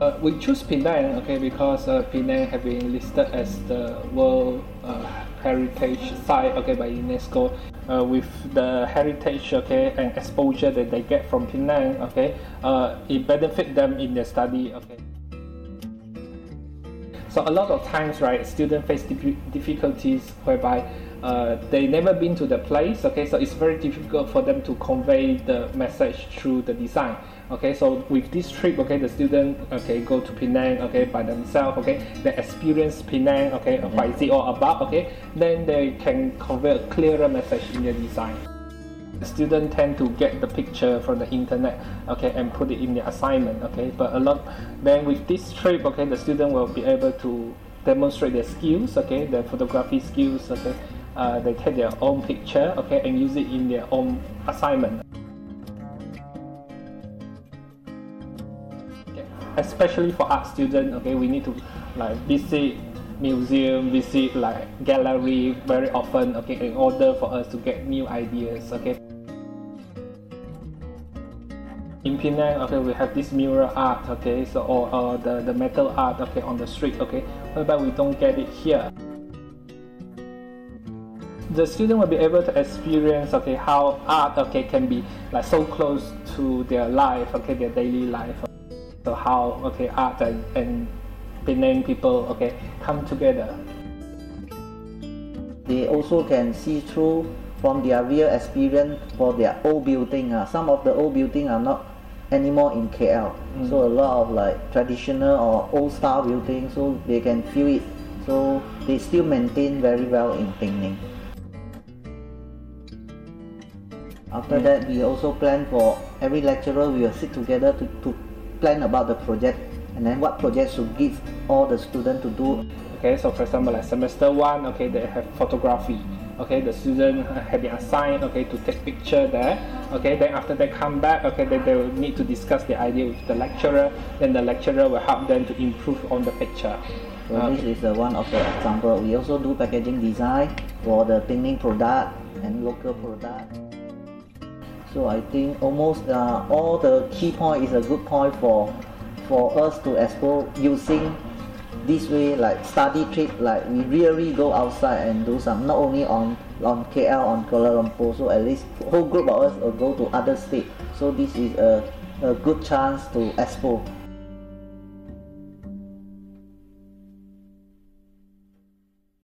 Uh, we choose Penang, okay, because uh, Penang have been listed as the World uh, Heritage Site, okay, by UNESCO. Uh, with the heritage, okay, and exposure that they get from Penang, okay, uh, it benefit them in their study, okay. So a lot of times, right, students face difficulties whereby uh, they never been to the place. Okay, so it's very difficult for them to convey the message through the design. Okay, so with this trip, okay, the student okay go to Penang, okay, by themselves. Okay, they experience Penang, okay, by the or about. Okay, then they can convey a clearer message in their design. The student tend to get the picture from the internet, okay, and put it in the assignment, okay. But a lot, then with this trip, okay, the student will be able to demonstrate their skills, okay, their photography skills, okay. Uh, they take their own picture, okay, and use it in their own assignment. Okay. Especially for art students, okay, we need to like visit museum, visit like gallery very often, okay, in order for us to get new ideas, okay. In Penang, okay, we have this mural art, okay, so or, the, the metal art, okay, on the street, okay, but we don't get it here. The student will be able to experience, okay, how art, okay, can be like so close to their life, okay, their daily life. So how, okay, art and, and Penang people okay come together. They also can see through from their real experience for their old building. Uh. Some of the old building are not anymore in KL. Mm. So a lot of like traditional or old style building so they can feel it. So they still maintain very well in Penang. After mm. that, we also plan for every lecturer, we will sit together to, to plan about the project and then what projects to give all the students to do. Okay, so for example, like semester one, okay, they have photography. Okay, the student have been assigned, okay, to take picture there. Okay, then after they come back, okay, then they will need to discuss the idea with the lecturer. Then the lecturer will help them to improve on the picture. So okay. this is uh, one of the example. We also do packaging design for the painting product and local product. So I think almost uh, all the key point is a good point for for us to explore using this way like study trip like we really go outside and do some not only on on KL on Kuala Lumpur so at least whole group of us will go to other state. So this is a, a good chance to explore